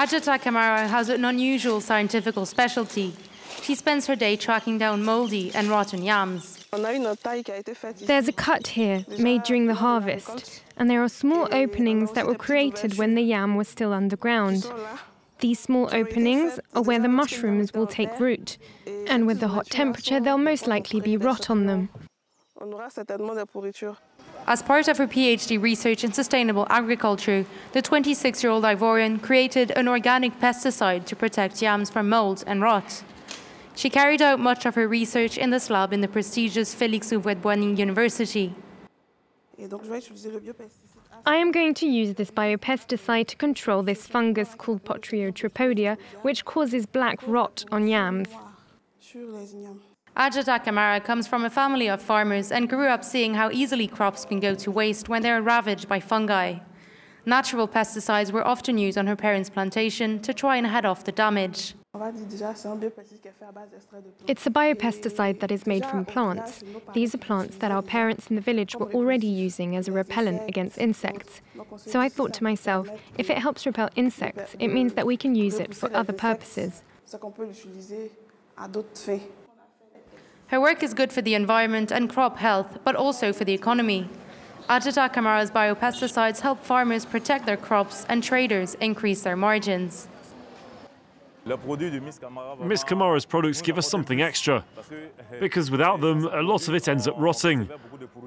Ajata Kamara has an unusual scientific specialty. She spends her day tracking down mouldy and rotten yams. There's a cut here, made during the harvest, and there are small openings that were created when the yam was still underground. These small openings are where the mushrooms will take root, and with the hot temperature, there'll most likely be rot on them. As part of her PhD research in sustainable agriculture, the 26 year old Ivorian created an organic pesticide to protect yams from mold and rot. She carried out much of her research in this lab in the prestigious Félix Houphouët-Boigny University. I am going to use this biopesticide to control this fungus called Botryodiplodia, which causes black rot on yams. Ajata Kamara comes from a family of farmers and grew up seeing how easily crops can go to waste when they are ravaged by fungi. Natural pesticides were often used on her parents' plantation to try and head off the damage. It's a biopesticide that is made from plants. These are plants that our parents in the village were already using as a repellent against insects. So I thought to myself, if it helps repel insects, it means that we can use it for other purposes. Her work is good for the environment and crop health, but also for the economy. Ajata Kamara's biopesticides help farmers protect their crops and traders increase their margins. Miss Kamara's products give us something extra, because without them, a lot of it ends up rotting.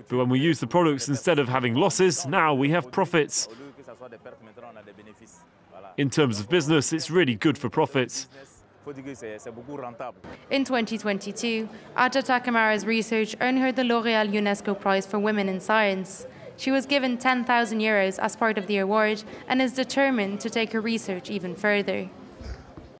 But when we use the products instead of having losses, now we have profits. In terms of business, it's really good for profits. In 2022, Ajata Kamara's research earned her the L'Oréal UNESCO Prize for Women in Science. She was given 10,000 euros as part of the award and is determined to take her research even further.